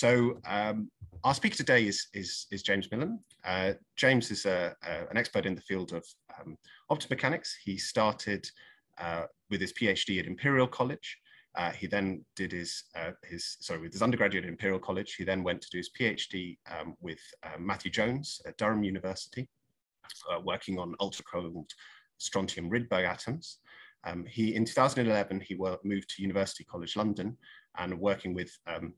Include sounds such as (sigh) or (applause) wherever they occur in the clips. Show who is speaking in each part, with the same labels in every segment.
Speaker 1: So um, our speaker today is, is, is James Millen. Uh, James is a, a, an expert in the field of um, optomechanics. He started uh, with his PhD at Imperial College. Uh, he then did his, uh, his, sorry, with his undergraduate at Imperial College. He then went to do his PhD um, with uh, Matthew Jones at Durham University, uh, working on ultra-cold strontium Rydberg atoms. Um, he, in 2011, he moved to University College London and working with um,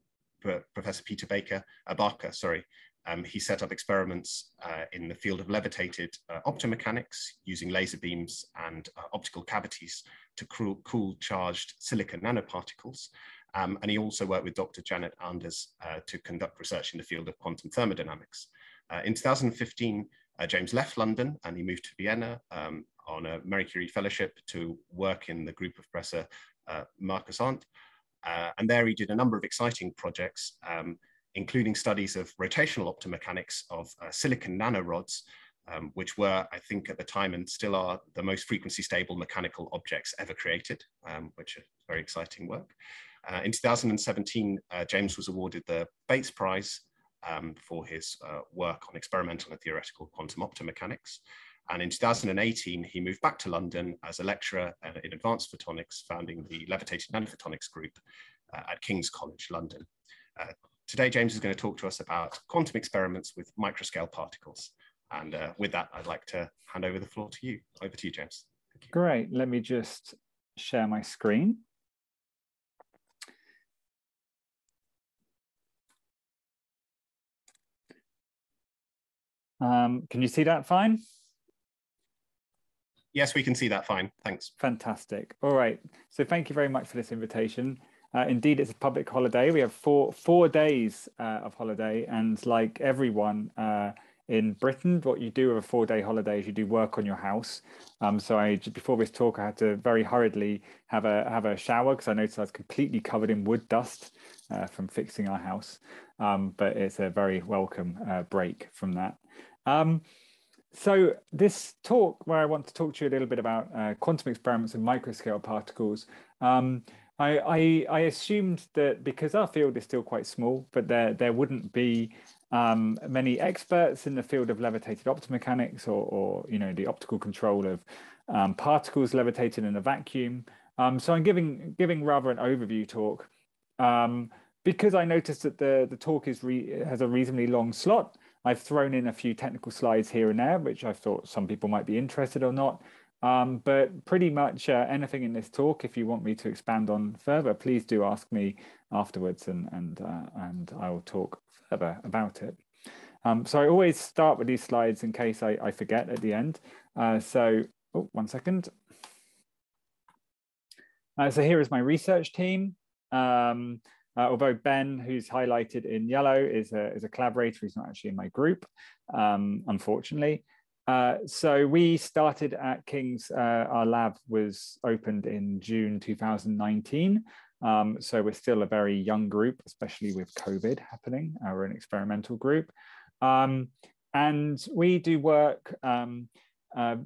Speaker 1: Professor Peter Baker, uh, Barker, sorry, um, he set up experiments uh, in the field of levitated uh, optomechanics using laser beams and uh, optical cavities to cool, cool charged silicon nanoparticles. Um, and he also worked with Dr. Janet Anders uh, to conduct research in the field of quantum thermodynamics. Uh, in 2015, James left London and he moved to Vienna um, on a Marie Curie fellowship to work in the group of Professor Markus Arndt. Uh, and there he did a number of exciting projects, um, including studies of rotational optomechanics of uh, silicon nanorods, um, which were, I think at the time and still are, the most frequency stable mechanical objects ever created, um, which is very exciting work. Uh, in 2017, uh, James was awarded the Bates Prize um, for his uh, work on experimental and theoretical quantum optomechanics. And in 2018, he moved back to London as a lecturer uh, in advanced photonics, founding the Levitated Nanophotonics Group uh, at King's College, London. Uh, today, James is going to talk to us about quantum experiments with microscale particles. And uh, with that, I'd like to hand over the floor to you. Over to you, James.
Speaker 2: You. Great. Let me just share my screen. Um, can you see that fine?
Speaker 1: Yes, we can see that fine. Thanks.
Speaker 2: Fantastic. All right. So thank you very much for this invitation. Uh, indeed, it's a public holiday. We have four four days uh, of holiday, and like everyone uh, in Britain, what you do with a four day holiday is you do work on your house. Um, so I before this talk, I had to very hurriedly have a have a shower because I noticed I was completely covered in wood dust uh, from fixing our house. Um, but it's a very welcome uh, break from that. Um, so this talk where I want to talk to you a little bit about uh, quantum experiments and microscale particles, um, I, I, I, assumed that because our field is still quite small, but there, there wouldn't be um, many experts in the field of levitated optomechanics or, or you know, the optical control of um, particles levitated in a vacuum. Um, so I'm giving, giving rather an overview talk um, because I noticed that the, the talk is has a reasonably long slot. I've thrown in a few technical slides here and there, which I thought some people might be interested or not. Um, but pretty much uh, anything in this talk, if you want me to expand on further, please do ask me afterwards and, and, uh, and I will talk further about it. Um, so I always start with these slides in case I, I forget at the end. Uh, so, oh, one second. Uh, so here is my research team. Um, uh, although Ben, who's highlighted in yellow, is a, is a collaborator, he's not actually in my group, um, unfortunately. Uh, so we started at King's, uh, our lab was opened in June 2019. Um, so we're still a very young group, especially with COVID happening. Uh, we're an experimental group. Um, and we do work um, uh,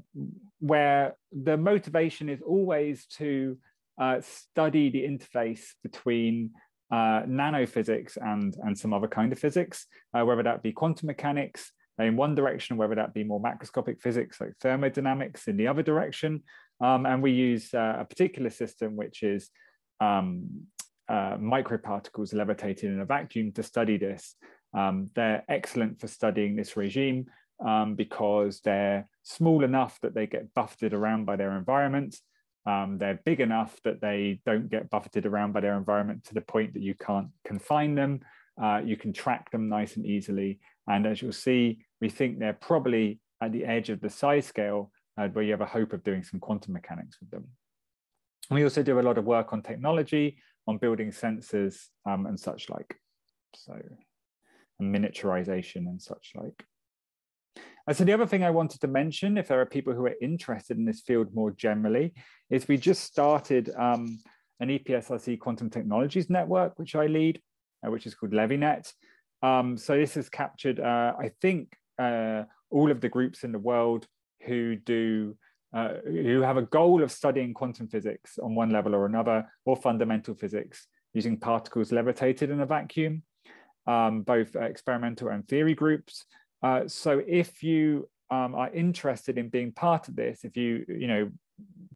Speaker 2: where the motivation is always to uh, study the interface between uh, nanophysics and, and some other kind of physics, uh, whether that be quantum mechanics in one direction, whether that be more macroscopic physics like thermodynamics in the other direction. Um, and we use uh, a particular system, which is um, uh, microparticles levitated in a vacuum to study this. Um, they're excellent for studying this regime um, because they're small enough that they get buffeted around by their environment um, they're big enough that they don't get buffeted around by their environment to the point that you can't confine them. Uh, you can track them nice and easily. And as you'll see, we think they're probably at the edge of the size scale uh, where you have a hope of doing some quantum mechanics with them. We also do a lot of work on technology, on building sensors um, and such like. So miniaturization and such like. And so the other thing I wanted to mention, if there are people who are interested in this field more generally, is we just started um, an EPSRC Quantum Technologies Network, which I lead, uh, which is called LeviNet. Um, so this has captured, uh, I think, uh, all of the groups in the world who do uh, who have a goal of studying quantum physics on one level or another, or fundamental physics using particles levitated in a vacuum. um, both experimental and theory groups. Uh, so if you um, are interested in being part of this, if you you know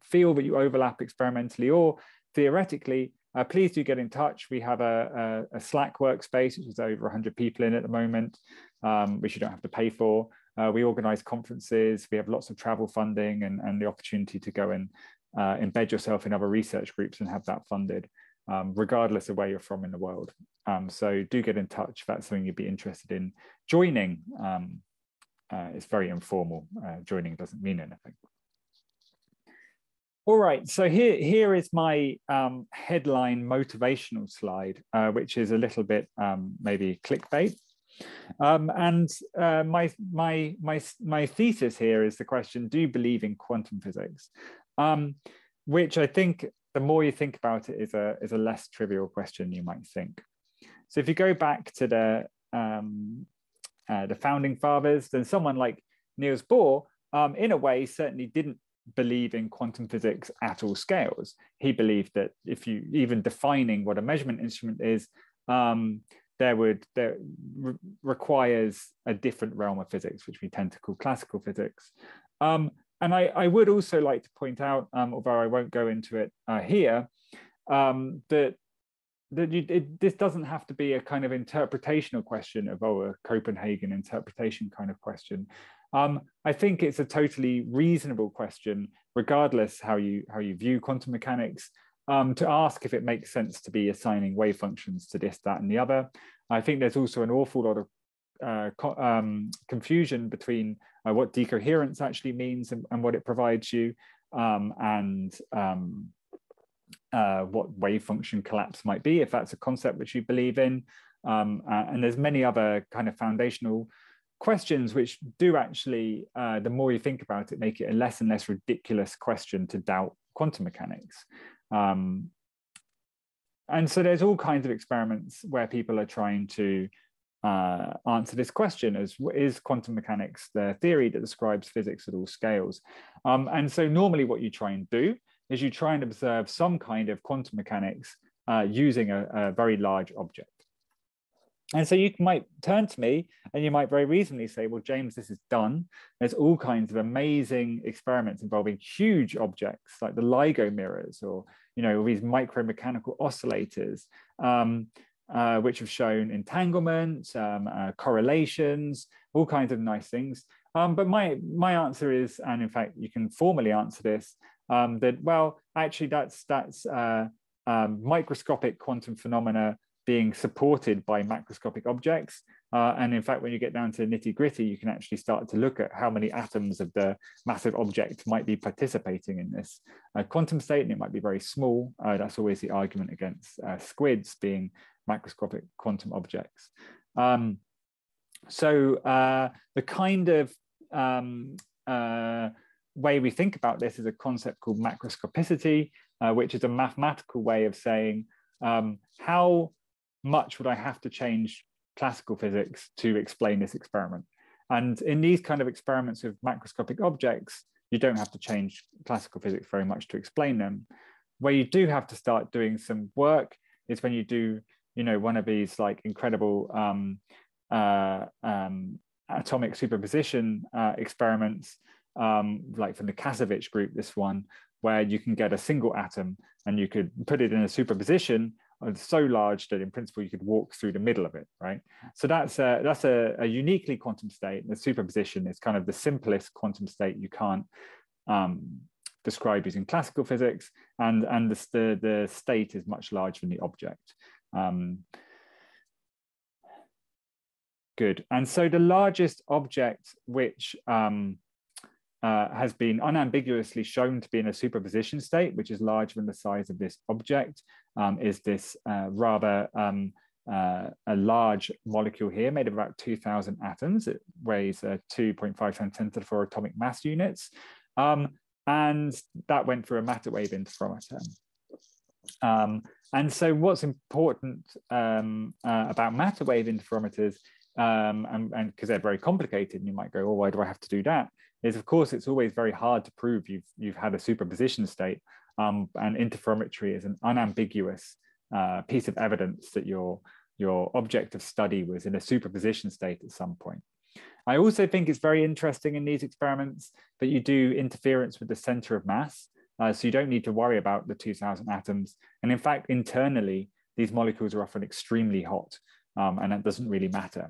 Speaker 2: feel that you overlap experimentally or theoretically, uh, please do get in touch. We have a, a, a, Slack workspace, which is over 100 people in at the moment, um, which you don't have to pay for. Uh, we organize conferences. We have lots of travel funding and, and the opportunity to go and uh, embed yourself in other research groups and have that funded, um, regardless of where you're from in the world. Um, so do get in touch if that's something you'd be interested in joining. Um, uh, it's very informal. Uh, joining doesn't mean anything. All right, so here, here is my um, headline motivational slide, uh, which is a little bit um, maybe clickbait. Um, and uh, my, my, my, my thesis here is the question, do you believe in quantum physics? Which I think the more you think about it is a, is a less trivial question you might think. So if you go back to the, um, uh, the founding fathers, then someone like Niels Bohr, um, in a way, certainly didn't believe in quantum physics at all scales. He believed that if you even defining what a measurement instrument is, um, there would there re requires a different realm of physics, which we tend to call classical physics. Um, and I, I, would also like to point out, um, although I won't go into it uh, here, um, that that you, it, this doesn't have to be a kind of interpretational question of oh, a Copenhagen interpretation kind of question. Um, I think it's a totally reasonable question, regardless how you how you view quantum mechanics, um, to ask if it makes sense to be assigning wave functions to this, that, and the other. I think there's also an awful lot of uh, co um, confusion between uh, what decoherence actually means and, and what it provides you, um, and um, uh, what wave function collapse might be, if that's a concept which you believe in. Um, and there's many other kind of foundational questions which do actually, uh, the more you think about it, make it a less and less ridiculous question to doubt quantum mechanics. Um, and so there's all kinds of experiments where people are trying to uh, answer this question as is quantum mechanics the theory that describes physics at all scales? Um, and so normally what you try and do is you try and observe some kind of quantum mechanics uh, using a, a very large object. And so you might turn to me and you might very reasonably say, well, James, this is done. There's all kinds of amazing experiments involving huge objects like the LIGO mirrors or, you know, these micromechanical oscillators, um, uh, which have shown entanglement, um, uh, correlations, all kinds of nice things. Um, but my, my answer is, and in fact, you can formally answer this, um, that, well, actually that's, that's uh, um, microscopic quantum phenomena being supported by macroscopic objects. Uh, and in fact, when you get down to nitty gritty, you can actually start to look at how many atoms of the massive object might be participating in this uh, quantum state, and it might be very small. Uh, that's always the argument against uh, SQUIDs being macroscopic quantum objects. Um, so uh, the kind of um, uh, way we think about this is a concept called macroscopicity, which is a mathematical way of saying um, how much would I have to change classical physics to explain this experiment? And in these kind of experiments with macroscopic objects, you don't have to change classical physics very much to explain them. Where you do have to start doing some work is when you do, you know, one of these like incredible um, uh, um, atomic superposition uh, experiments, um, like from the Kasevich group, this one, where you can get a single atom and you could put it in a superposition so large that in principle you could walk through the middle of it, right? So that's a, that's a, a uniquely quantum state. The superposition is kind of the simplest quantum state you can't um, describe using classical physics, and and the the, the state is much larger than the object. Um, good. And so the largest object which um, uh, has been unambiguously shown to be in a superposition state, which is larger than the size of this object, um, is this uh, rather um, uh, a large molecule here made of about 2,000 atoms. It weighs uh, 2.5 times 10 to the 4 atomic mass units. Um, and that went through a matter wave interferometer. Um, and so what's important um, uh, about matter wave interferometers, um, and because they're very complicated, and you might go, oh, why do I have to do that? is of course it's always very hard to prove you've you've had a superposition state um, and interferometry is an unambiguous uh, piece of evidence that you're your object of study was in a superposition state at some point. I also think it's very interesting in these experiments that you do interference with the center of mass. Uh, so you don't need to worry about the 2000 atoms. And in fact, internally, these molecules are often extremely hot um, and that doesn't really matter.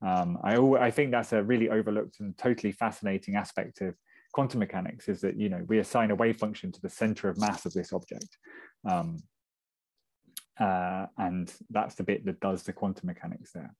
Speaker 2: Um, I, I think that's a really overlooked and totally fascinating aspect of quantum mechanics is that, you know, we assign a wave function to the center of mass of this object. Um, uh, and that's the bit that does the quantum mechanics there.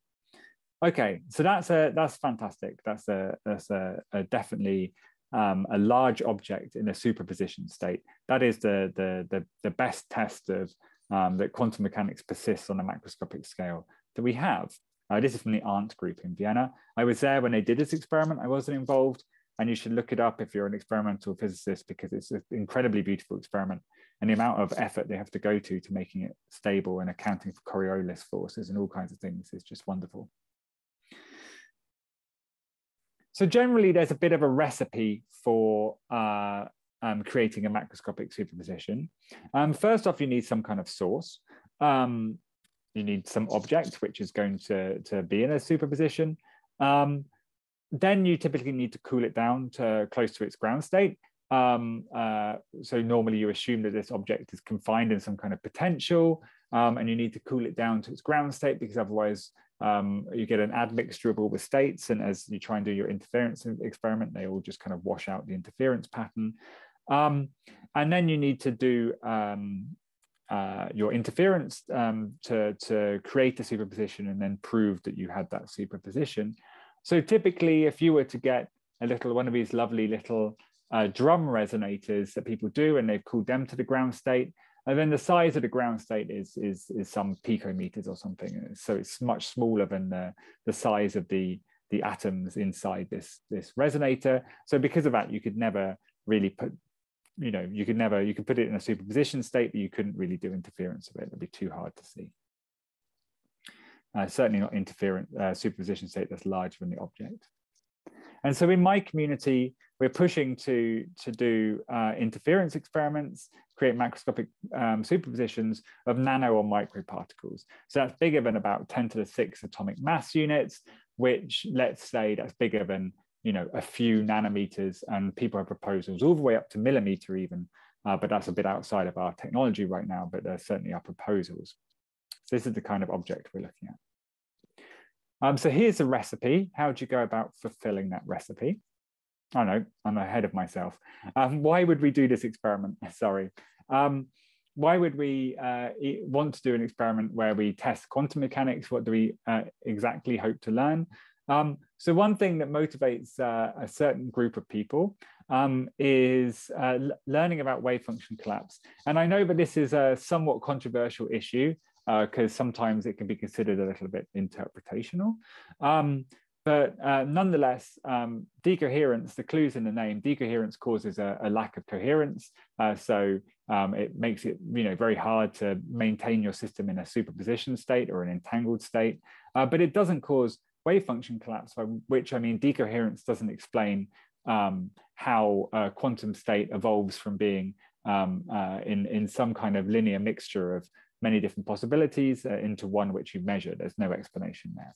Speaker 2: Okay, so that's a that's fantastic. That's a that's a, a definitely um, a large object in a superposition state. That is the the the, the best test of um, that quantum mechanics persists on a macroscopic scale that we have. Uh, this is from the Arndt group in Vienna. I was there when they did this experiment. I wasn't involved, and you should look it up if you're an experimental physicist because it's an incredibly beautiful experiment and the amount of effort they have to go to to making it stable and accounting for Coriolis forces and all kinds of things is just wonderful. So generally, there's a bit of a recipe for uh, um, creating a macroscopic superposition. Um, first off, you need some kind of source. Um, you need some object which is going to, to be in a superposition. Um, then you typically need to cool it down to close to its ground state. Um, uh, so normally you assume that this object is confined in some kind of potential um, and you need to cool it down to its ground state because otherwise um, you get an admixture of all the states. And as you try and do your interference experiment, they all just kind of wash out the interference pattern. Um, and then you need to do um, uh, your interference um, to, to create a superposition and then prove that you had that superposition. So typically, if you were to get a little one of these lovely little uh, drum resonators that people do, and they've cooled them to the ground state, and then the size of the ground state is is is some picometers or something. So it's much smaller than the, the size of the the atoms inside this this resonator. So because of that, you could never really put, you know, you could never you could put it in a superposition state, but you couldn't really do interference of it. It'd be too hard to see. Uh, certainly not interference uh, superposition state that's larger than the object. And so in my community, we're pushing to, to do uh, interference experiments, create macroscopic um, superpositions of nano or microparticles. So that's bigger than about 10 to the six atomic mass units, which let's say that's bigger than you know a few nanometers and people have proposals all the way up to millimeter even uh, but that's a bit outside of our technology right now but there certainly are proposals so this is the kind of object we're looking at um, so here's a recipe. How do you go about fulfilling that recipe? I know, I'm ahead of myself. Um, why would we do this experiment? (laughs) Sorry. Um, why would we uh, want to do an experiment where we test quantum mechanics? What do we uh, exactly hope to learn? Um, so one thing that motivates uh, a certain group of people um, is uh, learning about wave function collapse. And I know that this is a somewhat controversial issue because uh, sometimes it can be considered a little bit interpretational. Um, but uh, nonetheless, um, decoherence, the clues in the name, decoherence causes a, a lack of coherence. Uh, so um, it makes it you know, very hard to maintain your system in a superposition state or an entangled state. Uh, but it doesn't cause wave function collapse, by which I mean decoherence doesn't explain um, how a quantum state evolves from being um, uh, in, in some kind of linear mixture of many different possibilities uh, into one which you measure. There's no explanation there.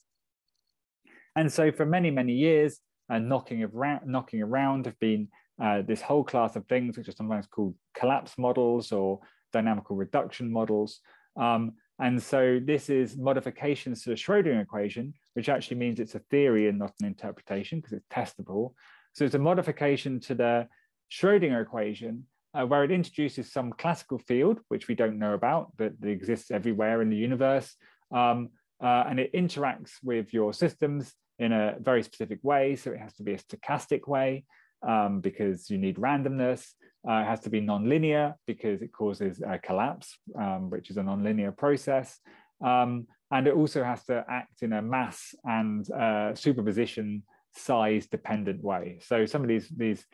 Speaker 2: And so for many, many years, uh, knocking, around, knocking around have been uh, this whole class of things, which are sometimes called collapse models or dynamical reduction models. Um, and so this is modifications to the Schrodinger equation, which actually means it's a theory and not an interpretation because it's testable. So it's a modification to the Schrodinger equation uh, where it introduces some classical field, which we don't know about, but exists everywhere in the universe. Um, uh, and it interacts with your systems in a very specific way. So it has to be a stochastic way um, because you need randomness. Uh, it has to be nonlinear because it causes a collapse, um, which is a nonlinear process. Um, and it also has to act in a mass and uh, superposition size dependent way. So some of these, these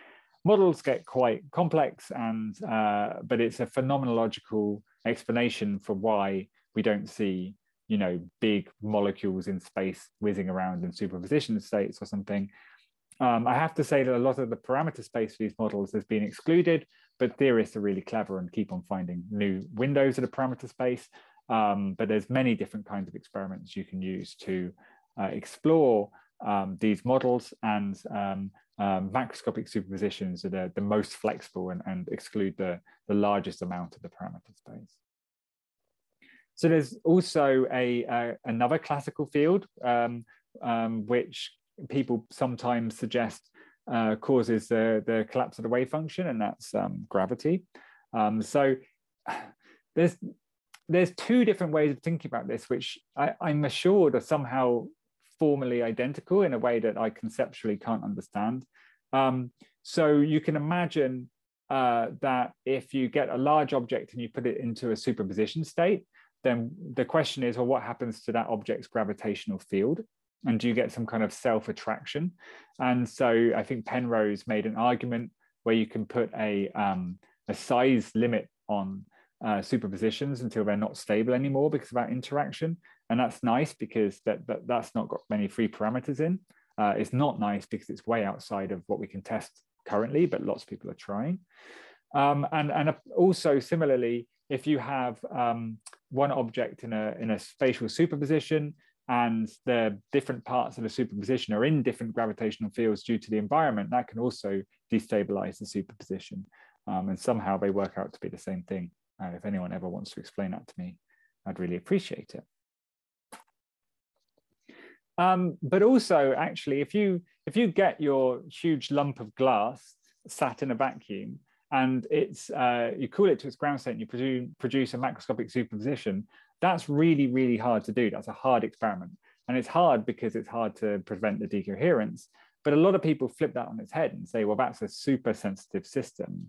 Speaker 2: models get quite complex and uh, but it's a phenomenological explanation for why we don't see you know big molecules in space whizzing around in superposition states or something um, i have to say that a lot of the parameter space for these models has been excluded but theorists are really clever and keep on finding new windows of the parameter space Um, but there's many different kinds of experiments you can use to uh, explore um, these models and um, um, macroscopic superpositions are the most flexible and, and exclude the, the largest amount of the parameter space. So there's also a, another classical field um, um, which people sometimes suggest uh, causes the, the collapse of the wave function, and that's um, gravity. Um, so (sighs) there's there's two different ways of thinking about this, which I, I'm assured are somehow formally identical in a way that I conceptually can't understand. Um, so you can imagine uh, that if you get a large object and you put it into a superposition state, then the question is, well, what happens to that object's gravitational field? And do you get some kind of self-attraction? And so I think Penrose made an argument where you can put a, um, a size limit on uh, superpositions until they're not stable anymore because of that interaction. And that's nice because that, that, that's not got many free parameters in. Uh, it's not nice because it's way outside of what we can test currently, but lots of people are trying. Um, and, and also similarly, if you have um, one object in a, in a spatial superposition and the different parts of the superposition are in different gravitational fields due to the environment, that can also destabilize the superposition. Um, and somehow they work out to be the same thing. If anyone ever wants to explain that to me, I'd really appreciate it. Um, but also, actually, if you if you get your huge lump of glass sat in a vacuum and it's uh, you cool it to its ground state and you produce, produce a macroscopic superposition, that's really, really hard to do. That's a hard experiment. And it's hard because it's hard to prevent the decoherence. But a lot of people flip that on its head and say, well, that's a super sensitive system.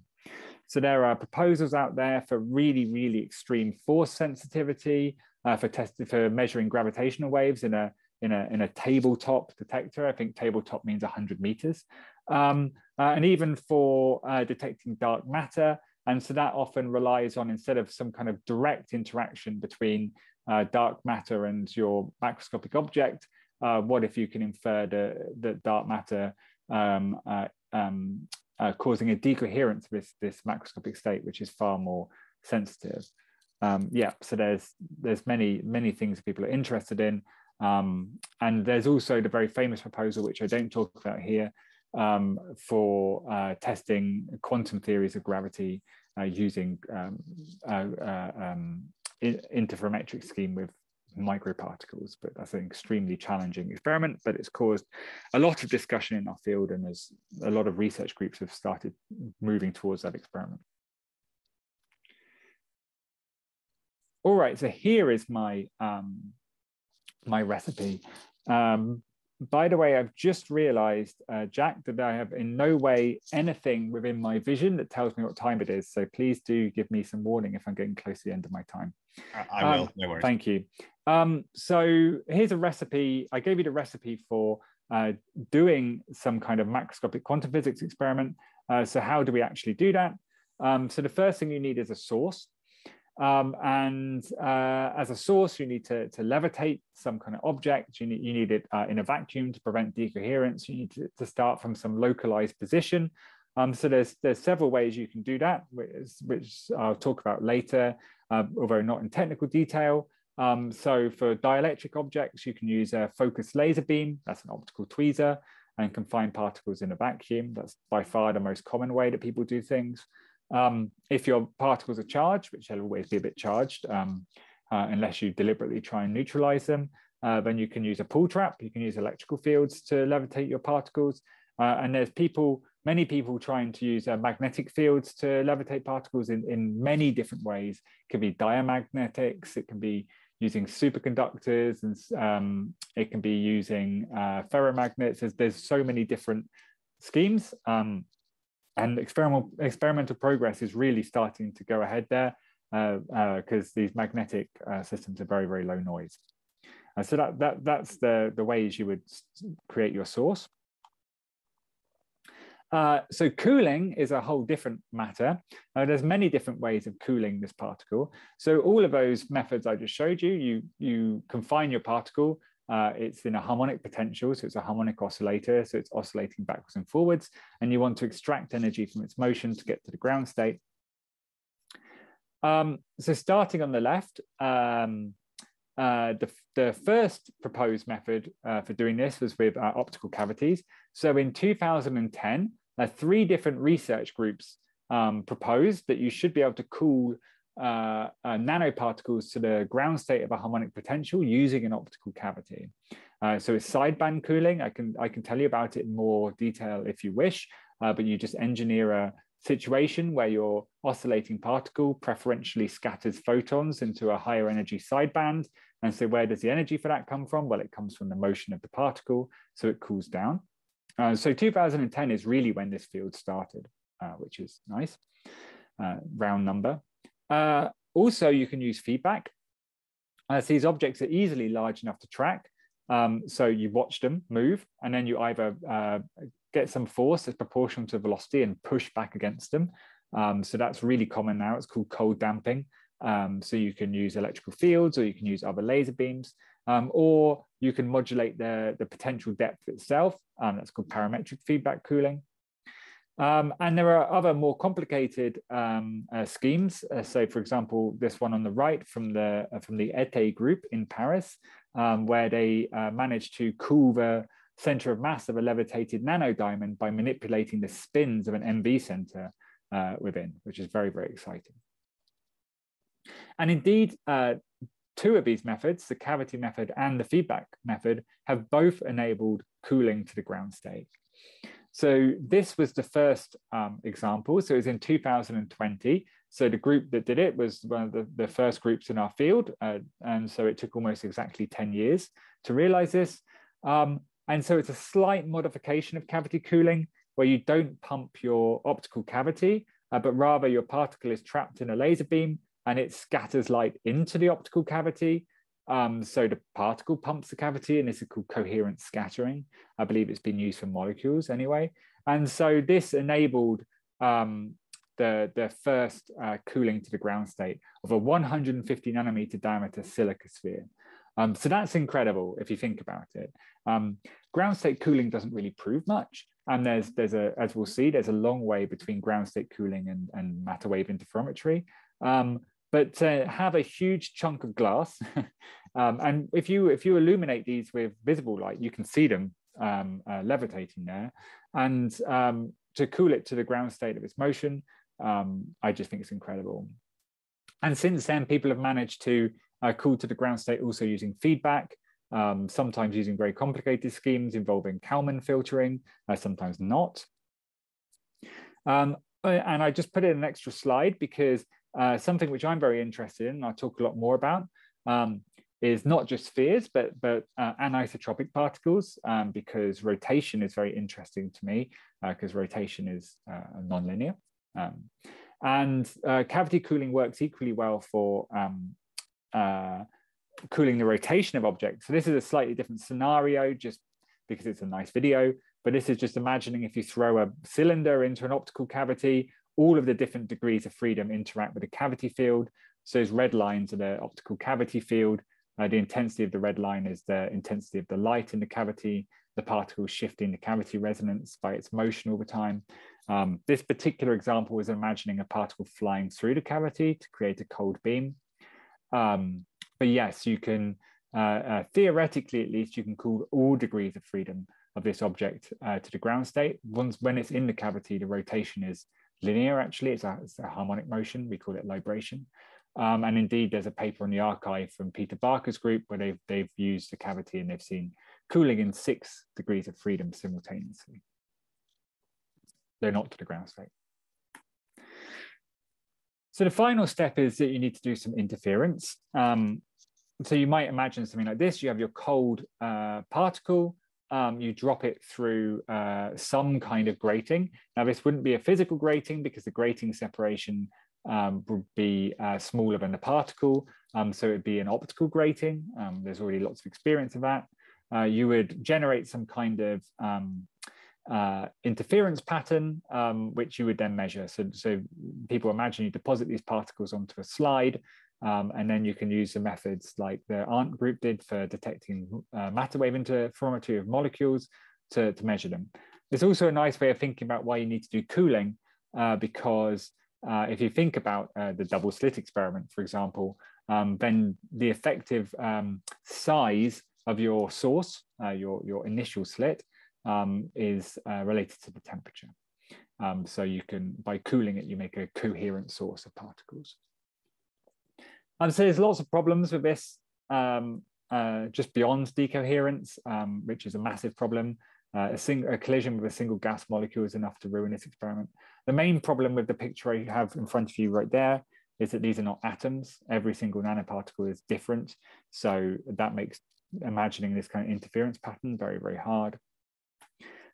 Speaker 2: So there are proposals out there for really, really extreme force sensitivity, uh, for testing for measuring gravitational waves in a in a in a tabletop detector. I think tabletop means 100 meters um, uh, and even for uh, detecting dark matter. And so that often relies on instead of some kind of direct interaction between uh, dark matter and your macroscopic object, uh, what if you can infer that dark matter um, uh, um, uh, causing a decoherence this, this macroscopic state, which is far more sensitive. Um, yeah, so there's there's many many things people are interested in, um, and there's also the very famous proposal, which I don't talk about here, um, for uh, testing quantum theories of gravity uh, using um, uh, uh um, interferometric scheme with microparticles. But that's an extremely challenging experiment, but it's caused a lot of discussion in our field and there's a lot of research groups have started moving towards that experiment. All right, so here is my, um, my recipe. Um, by the way, I've just realized, uh, Jack, that I have in no way anything within my vision that tells me what time it is. So please do give me some warning if I'm getting close to the end of my time.
Speaker 1: I, I will, um, no worries.
Speaker 2: Thank you. Um, so here's a recipe. I gave you the recipe for uh, doing some kind of macroscopic quantum physics experiment. Uh, so how do we actually do that? Um, so the first thing you need is a source. Um, and uh, as a source, you need to, to levitate some kind of object. You need, you need it uh, in a vacuum to prevent decoherence. You need to, to start from some localized position. Um, so there's, there's several ways you can do that, which, which I'll talk about later, uh, although not in technical detail. Um, so for dielectric objects, you can use a focused laser beam. That's an optical tweezer and confine particles in a vacuum. That's by far the most common way that people do things. Um, if your particles are charged, which they'll always be a bit charged, um, uh, unless you deliberately try and neutralize them, uh, then you can use a Paul trap. You can use electrical fields to levitate your particles. Uh, and there's people, many people trying to use uh, magnetic fields to levitate particles in, in many different ways. It can be diamagnetics, it can be using superconductors, and um, it can be using uh, ferromagnets. There's, there's so many different schemes. Um, and experimental experimental progress is really starting to go ahead there because uh, uh, these magnetic uh, systems are very very low noise. Uh, so that that that's the the ways you would create your source. Uh, so cooling is a whole different matter. There's many different ways of cooling this particle. So all of those methods I just showed you, you, you confine your particle uh, it's in a harmonic potential, so it's a harmonic oscillator, so it's oscillating backwards and forwards, and you want to extract energy from its motion to get to the ground state. Um, so starting on the left, um, uh, the, the first proposed method uh, for doing this was with uh, optical cavities. So in 2010, uh, three different research groups um, proposed that you should be able to cool uh, uh, nanoparticles to the ground state of a harmonic potential using an optical cavity. so it's sideband cooling. I can, I can tell you about it in more detail if you wish, but you just engineer a, situation where your oscillating particle preferentially scatters photons into a higher energy sideband. And so where does the energy for that come from? Well, it comes from the motion of the particle, so it cools down. Uh, so 2010 is really when this field started, uh, which is nice, uh, round number. Uh, also, you can use feedback. As these objects are easily large enough to track, um, so you watch them move, and then you either uh, get some force that's proportional to velocity and push back against them. Um, so that's really common now. It's called cold damping. Um, so you can use electrical fields or you can use other laser beams, um, or you can modulate the, the potential depth itself. Um, that's called parametric feedback cooling. Um, and there are other more complicated um, uh, schemes. Uh, so, for example, this one on the right from the uh, from the Hétet group in Paris, where they uh, managed to cool the center of mass of a levitated nanodiamond by manipulating the spins of an NV center uh, within, which is very, very exciting. And indeed, uh, two of these methods, the cavity method and the feedback method, have both enabled cooling to the ground state. So this was the first um, example. So it was in 2020. So the group that did it was one of the, the first groups in our field. Uh, and so it took almost exactly 10 years to realize this. Um, and so it's a slight modification of cavity cooling where you don't pump your optical cavity, uh, but rather your particle is trapped in a laser beam and it scatters light into the optical cavity. Um, so the particle pumps the cavity and this is called coherent scattering. I believe it's been used for molecules anyway. And so this enabled um, the, the first uh, cooling to the ground state of a 150 nanometer diameter silica sphere. Um, so that's incredible if you think about it. Um, ground state cooling doesn't really prove much. And there's, there's a, as we'll see, there's a long way between ground state cooling and, and matter wave interferometry. Um, but to have a huge chunk of glass, (laughs) um, and if you, if you illuminate these with visible light, you can see them um, uh, levitating there. And um, to cool it to the ground state of its motion, I just think it's incredible. And since then, people have managed to uh, cool to the ground state also using feedback, um, sometimes using very complicated schemes involving Kalman filtering, uh, sometimes not. Um, uh, and I just put in an extra slide because uh, something which I'm very interested in, I'll talk a lot more about, um, is not just spheres, but, but uh, anisotropic particles, um, because rotation is very interesting to me, because uh, rotation is uh, nonlinear. Um, and cavity cooling works equally well for um, uh, cooling the rotation of objects. So this is a slightly different scenario just because it's a nice video, but this is just imagining if you throw a cylinder into an optical cavity, all of the different degrees of freedom interact with the cavity field. So those red lines are the optical cavity field. Uh, the intensity of the red line is the intensity of the light in the cavity, the particle shifting the cavity resonance by its motion over time. Um, this particular example is imagining a particle flying through the cavity to create a cold beam. Um, but yes, you can, uh, uh, theoretically at least, you can cool all degrees of freedom of this object uh, to the ground state. Once when it's in the cavity, the rotation is linear actually, it's a, it's a harmonic motion, we call it libration. Um, and indeed, there's a paper on the arXiv from Peter Barker's group where they've, they've used the cavity and they've seen cooling in six degrees of freedom simultaneously. They're not to the ground state. So the final step is that you need to do some interference. Um, so you might imagine something like this. You have your cold uh, particle, um, you drop it through uh, some kind of grating. Now this wouldn't be a physical grating because the grating separation um, would be uh, smaller than the particle. Um, so it'd be an optical grating. Um, there's already lots of experience of that. Uh, you would generate some kind of um, uh, interference pattern, um, which you would then measure. So, so people imagine you deposit these particles onto a slide, um, and then you can use the methods like the Arndt group did for detecting uh, matter wave interferometry of molecules to, to measure them. There's also a nice way of thinking about why you need to do cooling, uh, because uh, if you think about uh, the double slit experiment, for example, um, then the effective um, size of your source, uh, your, your initial slit, um, is uh, related to the temperature. Um, so you can, by cooling it, you make a coherent source of particles. So there's lots of problems with this, um, uh, just beyond decoherence, um, which is a massive problem. Uh, a, a collision with a single gas molecule is enough to ruin this experiment. The main problem with the picture I have in front of you right there is that these are not atoms. Every single nanoparticle is different. So that makes imagining this kind of interference pattern very, very hard.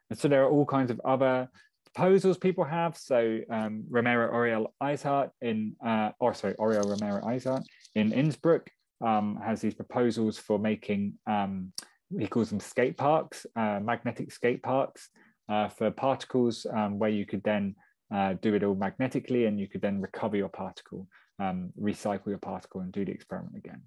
Speaker 2: And so there are all kinds of other proposals people have. So um, Romero Oriol Isart in, uh, or sorry, Oriol Romero Isart in Innsbruck um, has these proposals for making, um, he calls them skate parks, uh, magnetic skate parks uh, for particles um, where you could then uh, do it all magnetically and you could then recover your particle, um, recycle your particle and do the experiment again.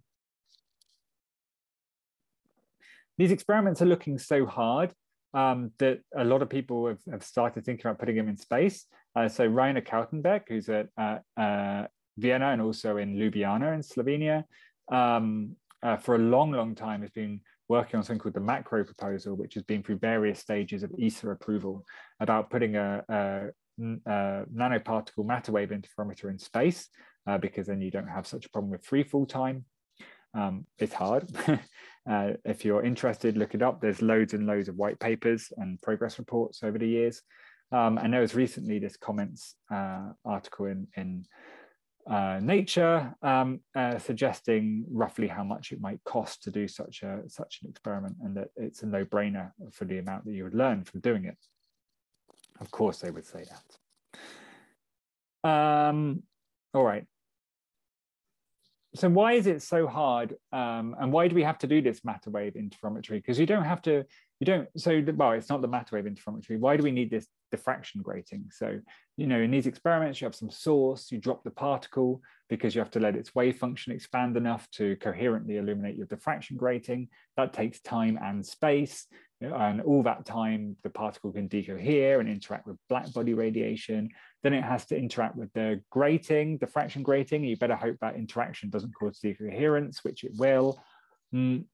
Speaker 2: These experiments are looking so hard um, that a lot of people have, have, started thinking about putting them in space. Uh, so Rainer Kaltenbaek, who's at uh, uh, Vienna and also in Ljubljana in Slovenia, um, uh, for a long, long time has been working on something called the MAQRO proposal, which has been through various stages of ESA approval about putting a, a, a nanoparticle matter wave interferometer in space, uh, because then you don't have such a problem with free fall time. Um, it's hard. (laughs) uh, if you're interested, look it up. There's loads and loads of white papers and progress reports over the years. Um, and there was recently this comments uh, article in, in uh, Nature um, uh, suggesting roughly how much it might cost to do such a such an experiment, and that it's a no-brainer for the amount that you would learn from doing it. Of course, they would say that. Um, all right so why is it so hard um, and why do we have to do this matter wave interferometry? Because you don't have to you don't so well it's not the matter wave interferometry. Why do we need this diffraction grating? So you know in these experiments you have some source you drop the particle because you have to let its wave function expand enough to coherently illuminate your diffraction grating. That takes time and space and all that time the particle can decohere and interact with black body radiation then it has to interact with the grating diffraction grating you better hope that interaction doesn't cause decoherence which it will mm.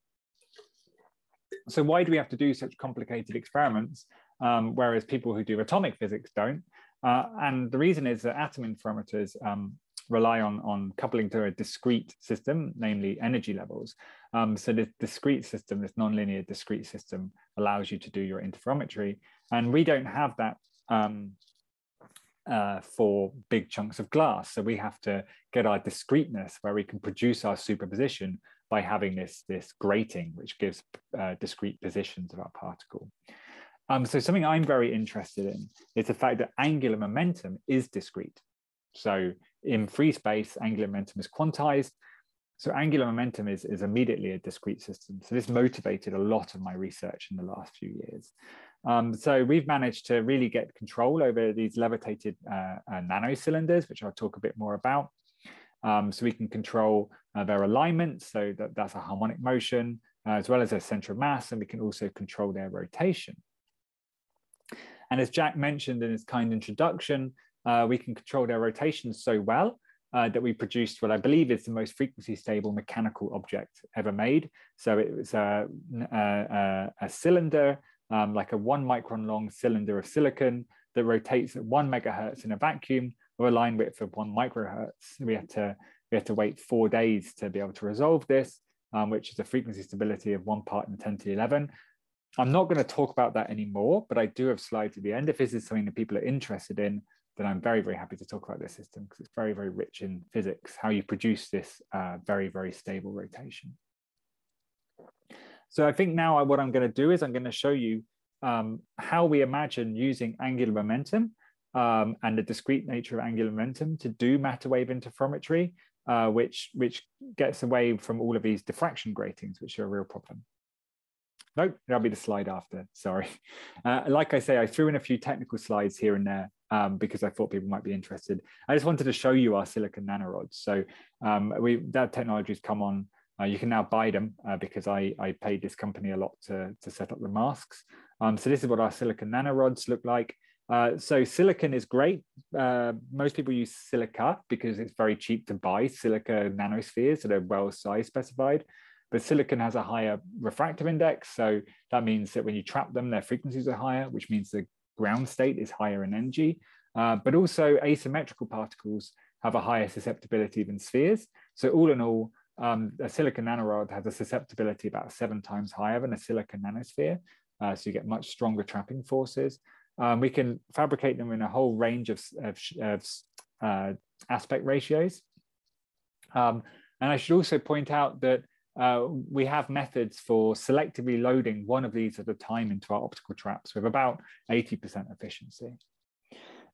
Speaker 2: so why do we have to do such complicated experiments um, whereas people who do atomic physics don't uh, and the reason is that atom interferometers um, rely on, on coupling to a discrete system, namely energy levels. Um, so this discrete system, this nonlinear discrete system allows you to do your interferometry. And we don't have that um, uh, for big chunks of glass. So we have to get our discreteness where we can produce our superposition by having this, this grating, which gives uh, discrete positions of our particle. Um, so something I'm very interested in is the fact that angular momentum is discrete. So in free space, angular momentum is quantized. So angular momentum is, is immediately a discrete system. So this motivated a lot of my research in the last few years. Um, so we've managed to really get control over these levitated uh, uh, nanocylinders, which I'll talk a bit more about. Um, so we can control uh, their alignment, so that, that's a harmonic motion, uh, as well as their center of mass, and we can also control their rotation. And as Jack mentioned in his kind introduction, uh, we can control their rotation so well uh, that we produced what I believe is the most frequency stable mechanical object ever made. So it was a, a, a cylinder, um, like a one micron long cylinder of silicon that rotates at one megahertz in a vacuum or a line width of one microhertz. We had to, we had to wait four days to be able to resolve this, um, which is a frequency stability of one part in 10 to 11. I'm not going to talk about that anymore, but I do have slides at the end. If this is something that people are interested in, then I'm very, very happy to talk about this system because it's very, very rich in physics, how you produce this uh, very, very stable rotation. So I think now what I'm going to do is I'm going to show you um, how we imagine using angular momentum um, and the discrete nature of angular momentum to do matter wave interferometry, uh, which, which gets away from all of these diffraction gratings, which are a real problem. No, that'll be the slide after, sorry. Uh, like I say, I threw in a few technical slides here and there um, because I thought people might be interested. I just wanted to show you our silicon nanorods. So um, we that technology has come on. Uh, you can now buy them uh, because I, I paid this company a lot to, to set up the masks. Um, so this is what our silicon nanorods look like. Uh, so silicon is great. Uh, most people use silica because it's very cheap to buy silica nanospheres that are well size specified. But silicon has a higher refractive index. So that means that when you trap them, their frequencies are higher, which means the ground state is higher in energy. Uh, but also asymmetrical particles have a higher susceptibility than spheres. So all in all, um, a silicon nanorod has a susceptibility about seven times higher than a silicon nanosphere. Uh, so you get much stronger trapping forces. Um, we can fabricate them in a whole range of, of, of uh, aspect ratios. Um, and I should also point out that uh, we have methods for selectively loading one of these at a time into our optical traps with about 80% efficiency.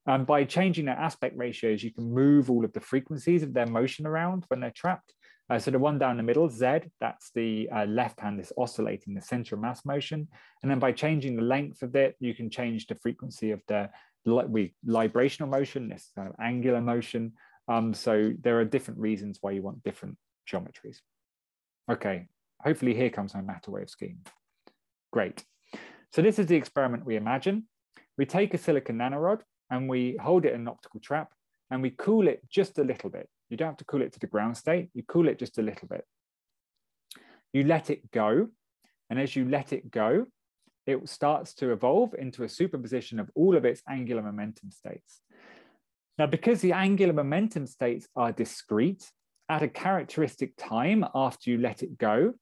Speaker 2: And by changing their aspect ratios, you can move all of the frequencies of their motion around when they're trapped. Uh, so the one down the middle, Z, that's the uh, left hand is oscillating the center of mass motion. And then by changing the length of it, you can change the frequency of the li librational motion, this kind of angular motion. Um, so there are different reasons why you want different geometries. Okay, hopefully here comes my matter wave scheme. Great. So this is the experiment we imagine. We take a silicon nanorod and we hold it in an optical trap and we cool it just a little bit. You don't have to cool it to the ground state, you cool it just a little bit. You let it go, and as you let it go, it starts to evolve into a superposition of all of its angular momentum states. Now, because the angular momentum states are discrete, at a characteristic time after you let it go,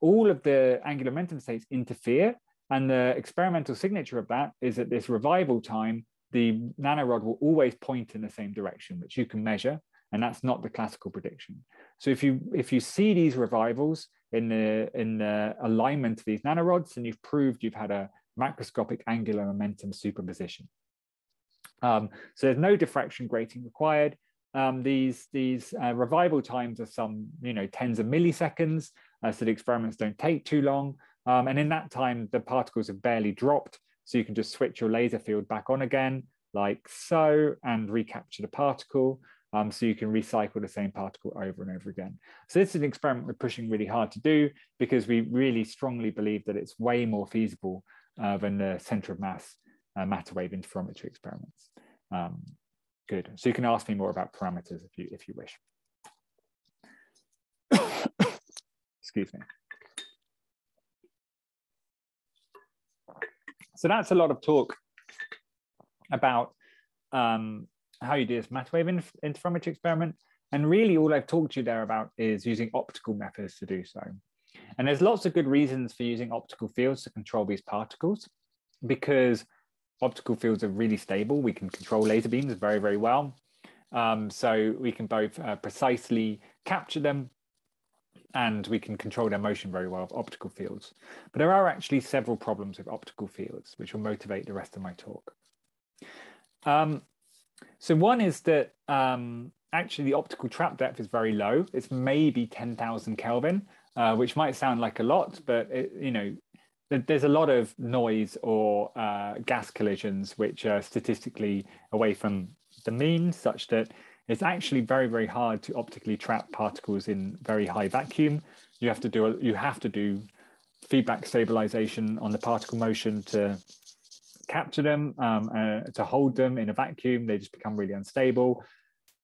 Speaker 2: all of the angular momentum states interfere. And the experimental signature of that is at this revival time, the nanorod will always point in the same direction, which you can measure and that's not the classical prediction. So if you if you see these revivals in the in the alignment of these nanorods, then you've proved you've had a macroscopic angular momentum superposition. Um, so there's no diffraction grating required. Um, these these uh, revival times are some you know tens of milliseconds, uh, so the experiments don't take too long. Um, and in that time, the particles have barely dropped, so you can just switch your laser field back on again, like so, and recapture the particle. Um, so you can recycle the same particle over and over again. So this is an experiment we're pushing really hard to do because we really strongly believe that it's way more feasible uh, than the center of mass uh, matter wave interferometry experiments. Um, good. So you can ask me more about parameters if you if you wish. (coughs) Excuse me. So that's a lot of talk about um, how you do this matter wave interferometry experiment. And really all I've talked to you there about is using optical methods to do so. And there's lots of good reasons for using optical fields to control these particles because optical fields are really stable. We can control laser beams very, very well. Um, so we can both uh, precisely capture them and we can control their motion very well with optical fields. But there are actually several problems with optical fields, which will motivate the rest of my talk. Um, so one is that um, actually the optical trap depth is very low. It's maybe 10,000 Kelvin, uh, which might sound like a lot, but it, you know, there's a lot of noise or uh, gas collisions which are statistically away from the mean, such that it's actually very, very hard to optically trap particles in very high vacuum. You have to do you have to do feedback stabilization on the particle motion to capture them, um, uh, to hold them in a vacuum, they just become really unstable.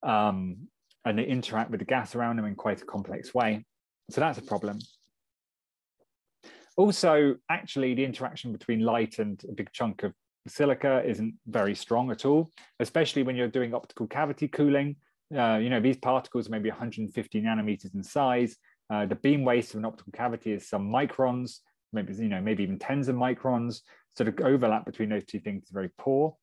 Speaker 2: Um, and they interact with the gas around them in quite a complex way. So that's a problem. Also, actually, the interaction between light and a big chunk of silica isn't very strong at all, especially when you're doing optical cavity cooling. Uh, you know, these particles may be 150 nanometers in size. Uh, the beam waist of an optical cavity is some microns, maybe, you know, maybe even tens of microns sort of overlap between those two things is very poor.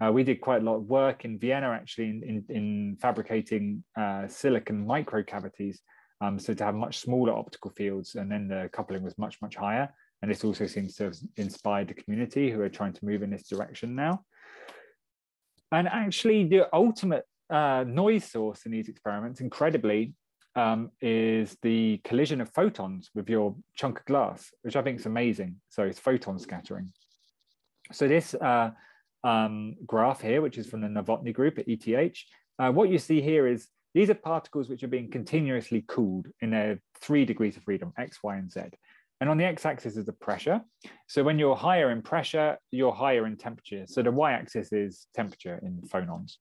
Speaker 2: Uh, we did quite a lot of work in Vienna actually in, in, in fabricating uh, silicon microcavities. Um, so to have much smaller optical fields and then the coupling was much, much higher. And this also seems to have inspired the community who are trying to move in this direction now. And actually the ultimate uh, noise source in these experiments, incredibly, um, is the collision of photons with your chunk of glass, which I think is amazing. So it's photon scattering. So this uh, um, graph here, which is from the Novotny group at ETH, uh, what you see here is these are particles which are being continuously cooled in their three degrees of freedom, X, Y, and Z. And on the x-axis is the pressure. So when you're higher in pressure, you're higher in temperature. So the y-axis is temperature in phonons.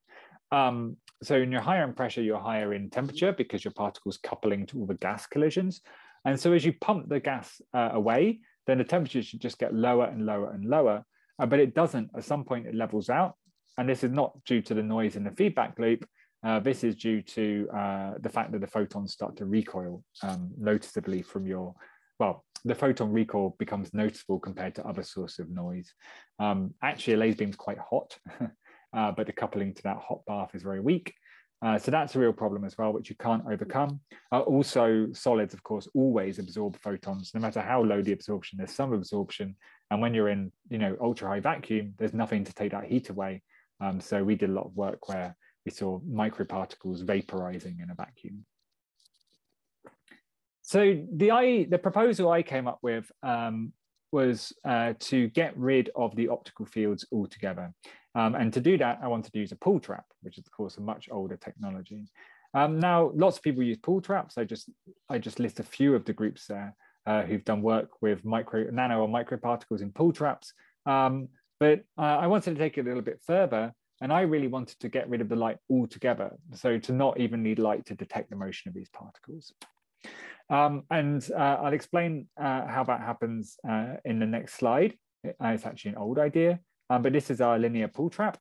Speaker 2: Um, so when you're higher in pressure, you're higher in temperature because your particles coupling to all the gas collisions. And so as you pump the gas uh, away, then the temperature should just get lower and lower and lower. Uh, but it doesn't. At some point, it levels out. And this is not due to the noise in the feedback loop. Uh, this is due to uh, the fact that the photons start to recoil um, noticeably from your, well, the photon recoil becomes noticeable compared to other sources of noise. Um, actually, a laser beam is quite hot, (laughs) uh, but the coupling to that hot bath is very weak. Uh, so that's a real problem as well, which you can't overcome. Uh, also, solids, of course, always absorb photons, no matter how low the absorption. There's some absorption, and when you're in, you know, ultra high vacuum, there's nothing to take that heat away. Um, so we did a lot of work where we saw microparticles vaporizing in a vacuum. So the I, the proposal I came up with um, was uh, to get rid of the optical fields altogether. Um, and to do that, I wanted to use a Paul trap, which is of course a much older technology. Um, now, lots of people use Paul traps. I just, I just list a few of the groups there uh, who've done work with micro, nano or microparticles in Paul traps. Um, but uh, I wanted to take it a little bit further and I really wanted to get rid of the light altogether. So to not even need light to detect the motion of these particles. Um, and uh, I'll explain uh, how that happens uh, in the next slide. Uh, it's actually an old idea. Um, but this is our linear Paul trap.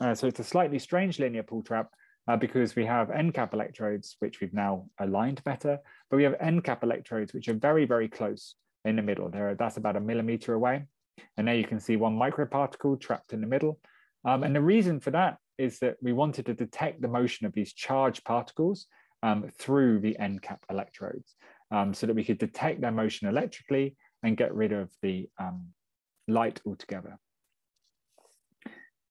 Speaker 2: Uh, so it's a slightly strange linear Paul trap uh, because we have end cap electrodes, which we've now aligned better, but we have end cap electrodes, which are very, very close in the middle. There, that's about a millimeter away. And there you can see one microparticle trapped in the middle. Um, and the reason for that is that we wanted to detect the motion of these charged particles um, through the end cap electrodes um, so that we could detect their motion electrically and get rid of the um, light altogether.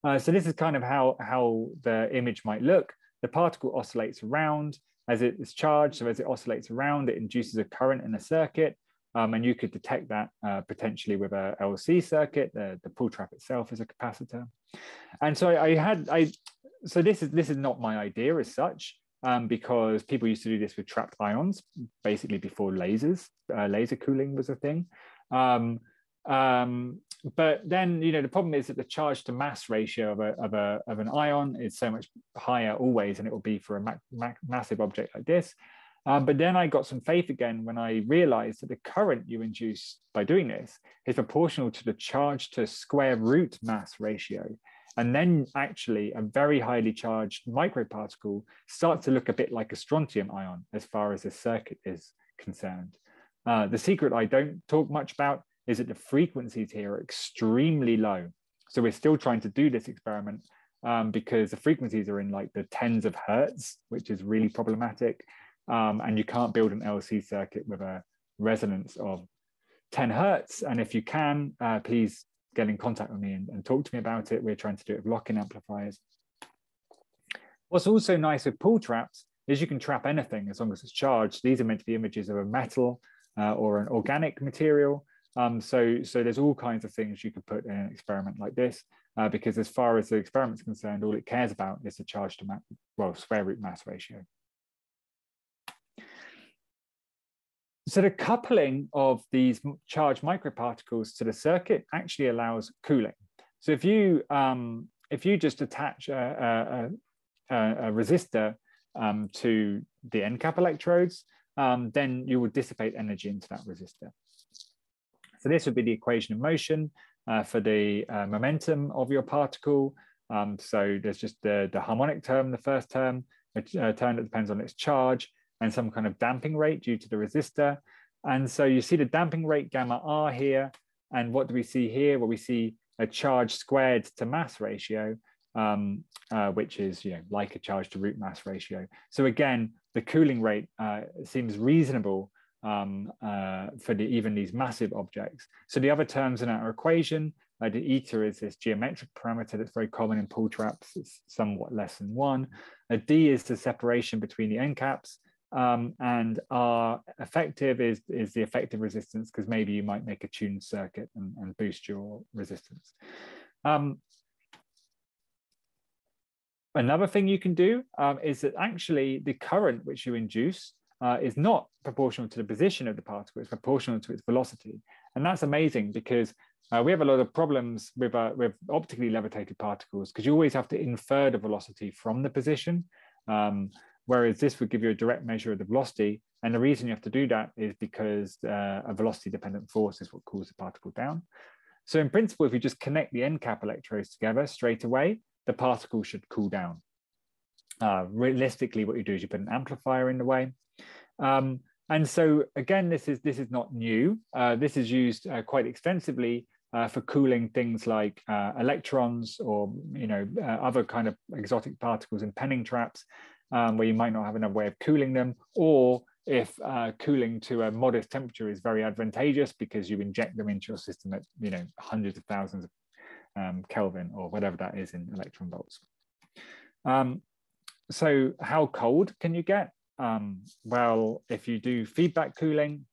Speaker 2: Uh, so this is kind of how, how the image might look. The particle oscillates around as it is charged. So as it oscillates around, it induces a current in a circuit. Um, and you could detect that uh, potentially with a LC circuit. The, the Paul trap itself is a capacitor. And so I, I had, I, so this is, this is not my idea as such, um, because people used to do this with trapped ions, basically before lasers, uh, laser cooling was a thing. Um, um, but then, you know, the problem is that the charge to mass ratio of, a, of, a, of an ion is so much higher always than it will be for a ma ma massive object like this. Um, but then I got some faith again when I realized that the current you induce by doing this is proportional to the charge to square root mass ratio. And then actually a very highly charged microparticle starts to look a bit like a strontium ion as far as the circuit is concerned. Uh, the secret I don't talk much about is that the frequencies here are extremely low. So we're still trying to do this experiment um, because the frequencies are in like the tens of hertz, which is really problematic. Um, and you can't build an LC circuit with a resonance of 10 hertz. And if you can, uh, please get in contact with me and, and, talk to me about it. We're trying to do it with lock-in amplifiers. What's also nice with Paul traps is you can trap anything as long as it's charged. These are meant to be images of a metal uh, or an organic material. Um, so, so there's all kinds of things you could put in an experiment like this, uh, because as far as the experiment's concerned, all it cares about is the charge to mass, well, square root mass ratio. So the coupling of these charged microparticles to the circuit actually allows cooling. So if you um, if you just attach a, a, a, a resistor um, to the end cap electrodes, um, then you will dissipate energy into that resistor. So this would be the equation of motion uh, for the uh, momentum of your particle. Um, so there's just the, the harmonic term, the first term, a, a term that depends on its charge, and some kind of damping rate due to the resistor. And so you see the damping rate gamma R here. And what do we see here? Well, we see a charge squared to mass ratio, um, uh, which is you know, like a charge to root mass ratio. So again, the cooling rate uh, seems reasonable um, uh, for the, even these massive objects. So the other terms in our equation, uh, the eta is this geometric parameter that's very common in Paul traps. It's somewhat less than one. A D is the separation between the end caps. Um, and our effective is, is the effective resistance because maybe you might make a tuned circuit and, and boost your resistance. Um, another thing you can do um, is that actually the current which you induce uh, is not proportional to the position of the particle, it's proportional to its velocity. And that's amazing because uh, we have a lot of problems with, uh, with optically levitated particles because you always have to infer the velocity from the position. Um, whereas this would give you a direct measure of the velocity. And the reason you have to do that is because uh, a velocity dependent force is what cools the particle down. So in principle, if you just connect the end cap electrodes together straight away, the particle should cool down. Uh, realistically, what you do is you put an amplifier in the way. Um, and so again, this is this is not new. Uh, this is used uh, quite extensively uh, for cooling things like uh, electrons or you know uh, other kind of exotic particles in Penning traps, um, where you might not have another way of cooling them, or if uh, cooling to a modest temperature is very advantageous because you inject them into your system at you know hundreds of thousands of um, Kelvin or whatever that is in electron volts. Um, so how cold can you get? Um, well, if you do feedback cooling,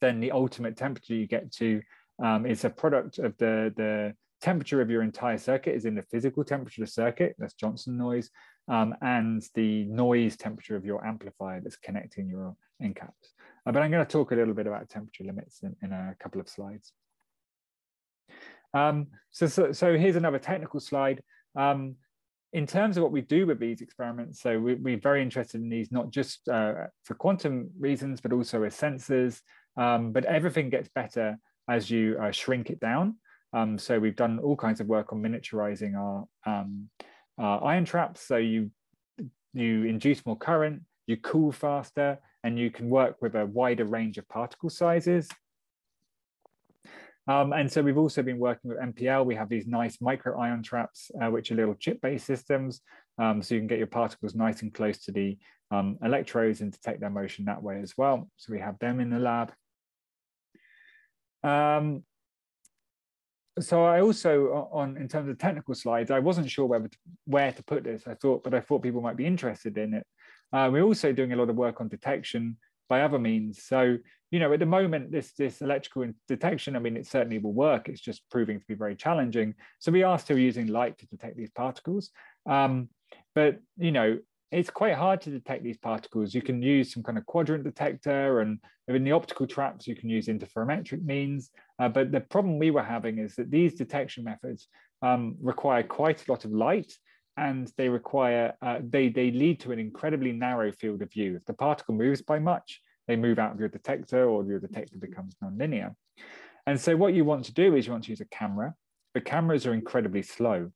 Speaker 2: then the ultimate temperature you get to um, is a product of the, the temperature of your entire circuit is in the physical temperature of the circuit, that's Johnson noise, um, and the noise temperature of your amplifier that's connecting your end caps. Uh, but I'm going to talk a little bit about temperature limits in, in a couple of slides. Um, so, so, so, here's another technical slide. Um, in terms of what we do with these experiments, so we, are very interested in these, not just uh, for quantum reasons, but also as sensors. Um, but everything gets better as you uh, shrink it down. Um, so we've done all kinds of work on miniaturizing our, our ion traps. So you, you induce more current, you cool faster, and you can work with a wider range of particle sizes. Um, and so we've also been working with NPL. We have these nice micro ion traps, uh, which are little chip-based systems. Um, so you can get your particles nice and close to the um, electrodes and detect their motion that way as well. So we have them in the lab. Um, so I also, on in terms of technical slides, I wasn't sure to, where to put this. I thought, but I thought people might be interested in it. Uh, we're also doing a lot of work on detection by other means. So, you know, at the moment, this this electrical detection, I mean, it certainly will work. It's just proving to be very challenging. So we are still using light to detect these particles. Um, but you know, it's quite hard to detect these particles. You can use some kind of quadrant detector, and in the optical traps, you can use interferometric means. Uh, but the problem we were having is that these detection methods um, require quite a lot of light, and they require uh, they they lead to an incredibly narrow field of view. If the particle moves by much, they move out of your detector, or your detector becomes nonlinear. And so, what you want to do is you want to use a camera. But cameras are incredibly slow.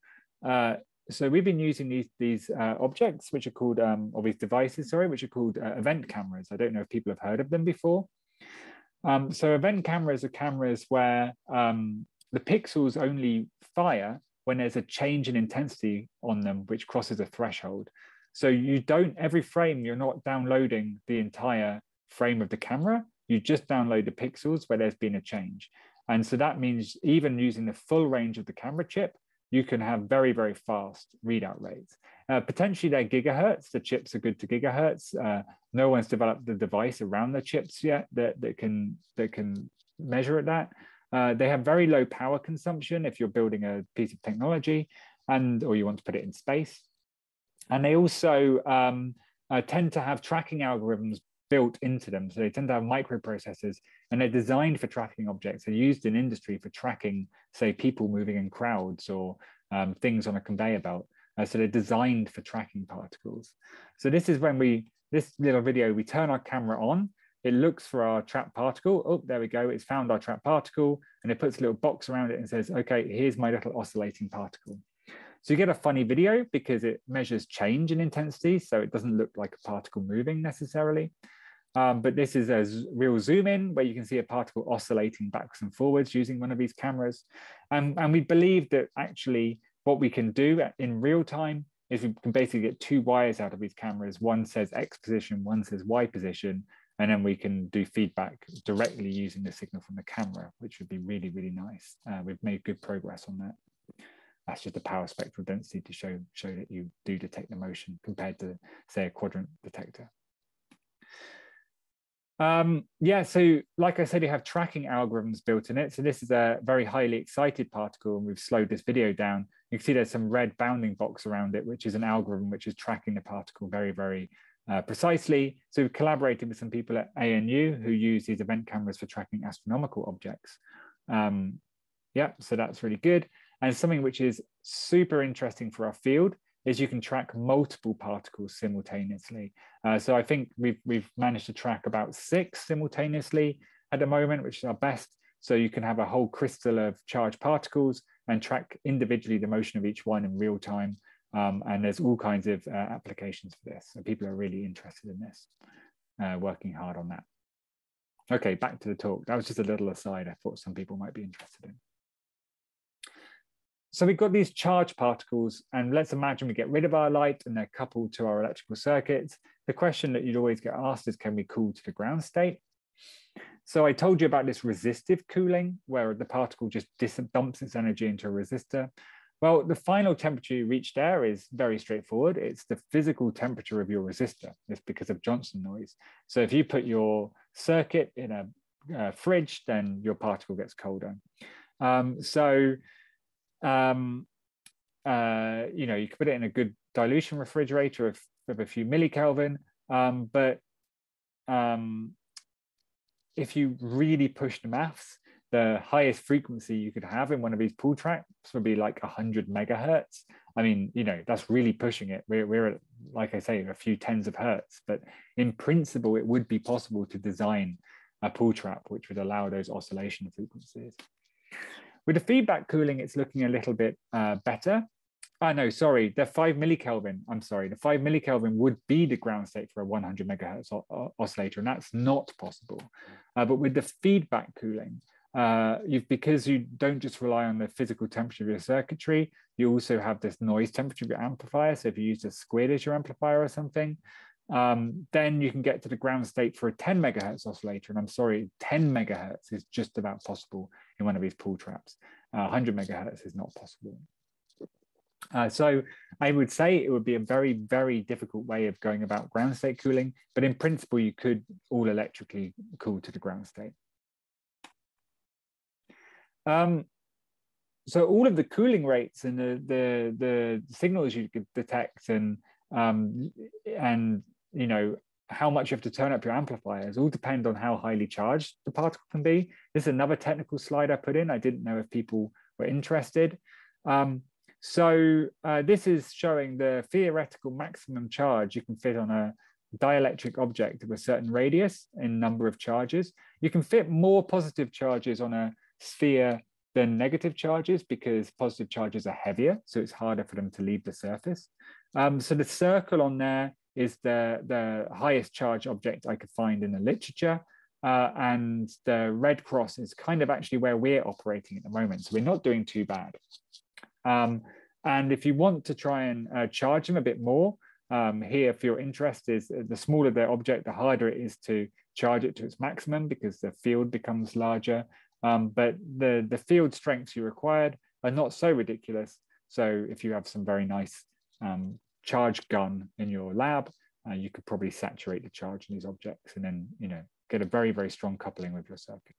Speaker 2: Uh, so we've been using these these uh, objects, which are called, um, or these devices, sorry, which are called uh, event cameras. I don't know if people have heard of them before. Um, so event cameras are cameras where um, the pixels only fire when there's a change in intensity on them, which crosses a threshold. So you don't, every frame, you're not downloading the entire frame of the camera, you just download the pixels where there's been a change. And so that means even using the full range of the camera chip, you can have very, very fast readout rates. Uh, potentially they're gigahertz, the chips are good to gigahertz. Uh, no one's developed the device around the chips yet that, that, can, that can measure at that. Uh, they have very low power consumption if you're building a piece of technology and or you want to put it in space. And they also um, uh, tend to have tracking algorithms built into them. So they tend to have microprocessors and they're designed for tracking objects. They're used in industry for tracking, say, people moving in crowds or um, things on a conveyor belt. Uh, so they're designed for tracking particles. So this is when we, this little video, we turn our camera on, it looks for our trap particle. Oh, there we go. It's found our trap particle and it puts a little box around it and says, okay, here's my little oscillating particle. So you get a funny video because it measures change in intensity. So it doesn't look like a particle moving necessarily. Um, but this is a real zoom in where you can see a particle oscillating backwards and forwards using one of these cameras. Um, and we believe that actually what we can do in real time is we can basically get two wires out of these cameras. One says X position, one says Y position, and then we can do feedback directly using the signal from the camera, which would be really, really nice. Uh, we've made good progress on that. That's just the power spectral density to show, show that you do detect the motion compared to, say, a quadrant detector. Um, yeah, so like I said, you have tracking algorithms built in it. So this is a very highly excited particle, and we've slowed this video down. You can see there's some red bounding box around it, which is an algorithm which is tracking the particle very, very uh, precisely. So we've collaborated with some people at ANU who use these event cameras for tracking astronomical objects. Um, yeah, so that's really good. And something which is super interesting for our field is you can track multiple particles simultaneously. Uh, so I think we've, we've managed to track about six simultaneously at the moment, which is our best. So you can have a whole crystal of charged particles and track individually the motion of each one in real time. Um, and there's all kinds of uh, applications for this. So people are really interested in this, uh, working hard on that. Okay, back to the talk. That was just a little aside I thought some people might be interested in. So we've got these charged particles, and let's imagine we get rid of our light and they're coupled to our electrical circuits. The question that you'd always get asked is, can we cool to the ground state? So I told you about this resistive cooling, where the particle just dumps its energy into a resistor. Well, the final temperature you reach there is very straightforward. It's the physical temperature of your resistor. It's because of Johnson noise. So if you put your circuit in a, a fridge, then your particle gets colder. Um, so um, uh, you know, you could put it in a good dilution refrigerator of, of a few millikelvin, um, but um, if you really push the maths, the highest frequency you could have in one of these Paul traps would be like 100 megahertz. I mean, you know, that's really pushing it. We're, we're at, like I say, a few tens of hertz, but in principle, it would be possible to design a Paul trap which would allow those oscillation frequencies. With the feedback cooling, it's looking a little bit uh, better. Oh, no, sorry, the five millikelvin, I'm sorry, the five millikelvin would be the ground state for a 100 megahertz oscillator, and that's not possible. Uh, but with the feedback cooling, uh, you've, because you don't just rely on the physical temperature of your circuitry, you also have this noise temperature of your amplifier. So if you use a SQUID as your amplifier or something, um, then you can get to the ground state for a 10 megahertz oscillator. And I'm sorry, 10 megahertz is just about possible in one of these Paul traps. Uh, 100 megahertz is not possible. Uh, so I would say it would be a very, very difficult way of going about ground state cooling, but in principle, you could all electrically cool to the ground state. Um, so all of the cooling rates and the, the, the signals you could detect and, um, and you know, how much you have to turn up your amplifiers all depend on how highly charged the particle can be. This is another technical slide I put in. I didn't know if people were interested. Um, so uh, this is showing the theoretical maximum charge you can fit on a dielectric object of a certain radius in number of charges. You can fit more positive charges on a sphere than negative charges because positive charges are heavier, so it's harder for them to leave the surface. Um, so the circle on there is the, the highest charge object I could find in the literature. Uh, and the red cross is kind of actually where we're operating at the moment. So we're not doing too bad. Um, and if you want to try and uh, charge them a bit more, um, here for your interest is uh, the smaller the object, the harder it is to charge it to its maximum because the field becomes larger. Um, but the, the field strengths you required are not so ridiculous. So if you have some very nice um, charge gun in your lab, uh, you could probably saturate the charge in these objects and then, you know, get a very, very strong coupling with your circuit.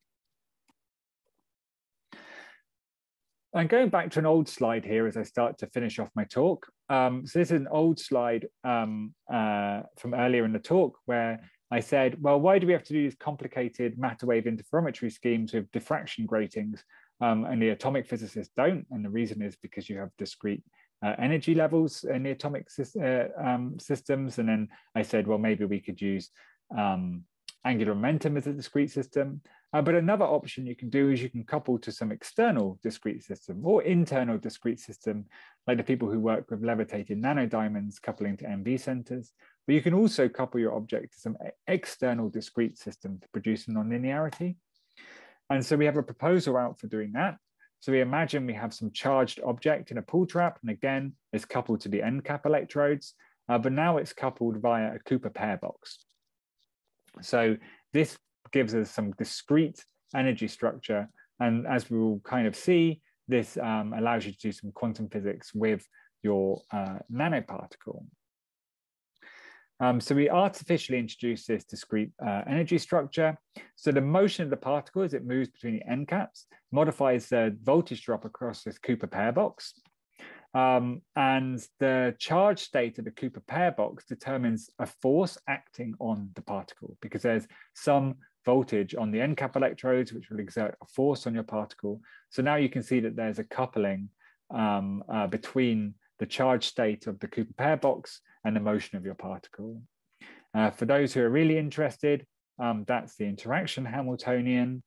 Speaker 2: I'm going back to an old slide here as I start to finish off my talk. Um, so this is an old slide um, uh, from earlier in the talk where I said, well, why do we have to do these complicated matter wave interferometry schemes with diffraction gratings um, and the atomic physicists don't? And the reason is because you have discrete uh, energy levels in the atomic uh, um, systems. And then I said, well, maybe we could use um, angular momentum as a discrete system. Uh, but another option you can do is you can couple to some external discrete system or internal discrete system, like the people who work with levitated nanodiamonds coupling to NV centers. But you can also couple your object to some external discrete system to produce a nonlinearity. And so we have a proposal out for doing that. So we imagine we have some charged object in a Paul trap, and again, it's coupled to the end cap electrodes, uh, but now it's coupled via a Cooper pair box. So this gives us some discrete energy structure, and as we will kind of see, this um, allows you to do some quantum physics with your uh, nanoparticle. Um, so we artificially introduce this discrete uh, energy structure. So the motion of the particle as it moves between the end caps modifies the voltage drop across this Cooper pair box. Um, and the charge state of the Cooper pair box determines a force acting on the particle because there's some voltage on the end cap electrodes, which will exert a force on your particle. So now you can see that there's a coupling um, uh, between the charge state of the Cooper pair box and the motion of your particle. Uh, for those who are really interested, um, that's the interaction Hamiltonian.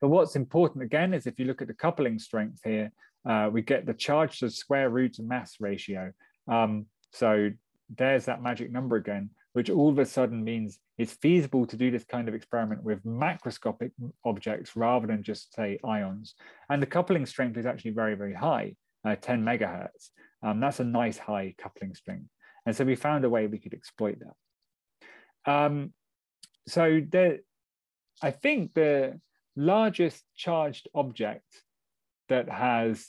Speaker 2: But what's important again is if you look at the coupling strength here, uh, we get the charge to square root of mass ratio. Um, so there's that magic number again, which all of a sudden means it's feasible to do this kind of experiment with macroscopic objects rather than just say ions. And the coupling strength is actually very, very high, uh, 10 megahertz. Um, that's a nice high coupling strength. And so we found a way we could exploit that. Um, so the, I think the largest charged object that has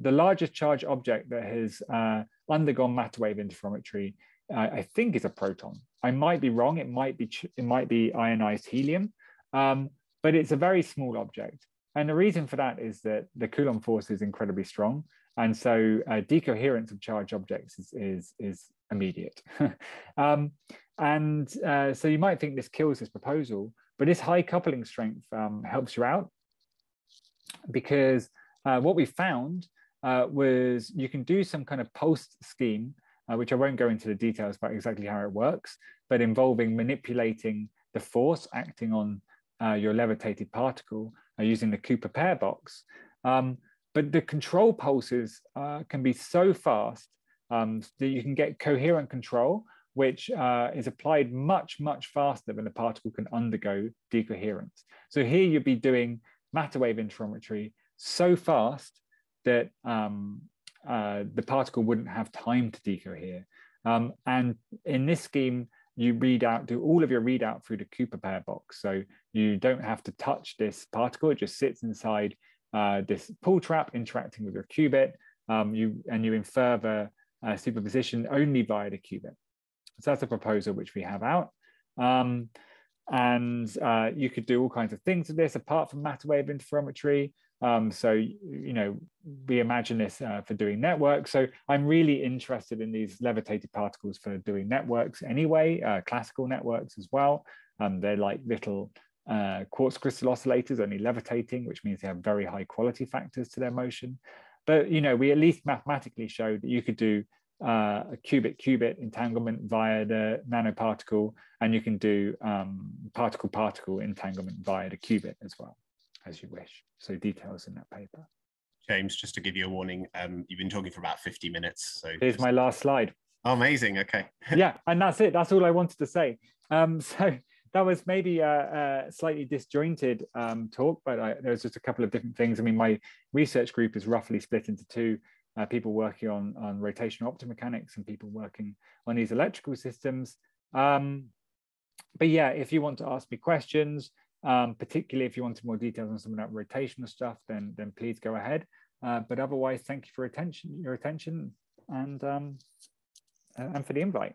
Speaker 2: the largest charged object that has uh, undergone matter wave interferometry, uh, I think is a proton. I might be wrong. It might be it might be ionized helium, um, but it's a very small object. And the reason for that is that the Coulomb force is incredibly strong, and so uh, decoherence of charged objects is is, is immediate. (laughs) um, and uh, so you might think this kills this proposal, but this high coupling strength um, helps you out because uh, what we found uh, was you can do some kind of post scheme, uh, which I won't go into the details about exactly how it works, but involving manipulating the force acting on uh, your levitated particle using the Cooper pair box. Um, but the control pulses uh, can be so fast um, that you can get coherent control, which uh, is applied much, much faster than the particle can undergo decoherence. So here you'd be doing matter wave interferometry so fast that um, uh, the particle wouldn't have time to decohere. Um, and in this scheme, you read out, do all of your readout through the Cooper pair box. So you don't have to touch this particle, it just sits inside uh, this Paul trap interacting with your qubit. Um, you, and you infer the uh, superposition only via the qubit. So that's a proposal which we have out. Um, and uh, you could do all kinds of things with this apart from matter wave interferometry. Um, so, you know, we imagine this uh, for doing networks. So I'm really interested in these levitated particles for doing networks anyway, uh, classical networks as well. Um, they're like little uh, quartz crystal oscillators, only levitating, which means they have very high quality factors to their motion. But, you know, we at least mathematically showed that you could do uh, a qubit-qubit entanglement via the nanoparticle, and you can do particle-particle um, entanglement via the qubit as well, as you wish. So details in that paper.
Speaker 1: James, just to give you a warning, um, you've been talking for about 50 minutes. So
Speaker 2: here's
Speaker 1: just...
Speaker 2: my last slide.
Speaker 1: Oh, amazing. Okay. (laughs)
Speaker 2: yeah, and that's it. That's all I wanted to say. Um, (laughs) so that was maybe a, a slightly disjointed um, talk, but I, there was just a couple of different things. I mean, my research group is roughly split into two uh, people working on, on rotational optomechanics and people working on these electrical systems. Um, but yeah, if you want to ask me questions, um, particularly if you wanted more details on some of that rotational stuff, then, then please go ahead. Uh, but otherwise, thank you for attention, your attention and, um, and for the invite.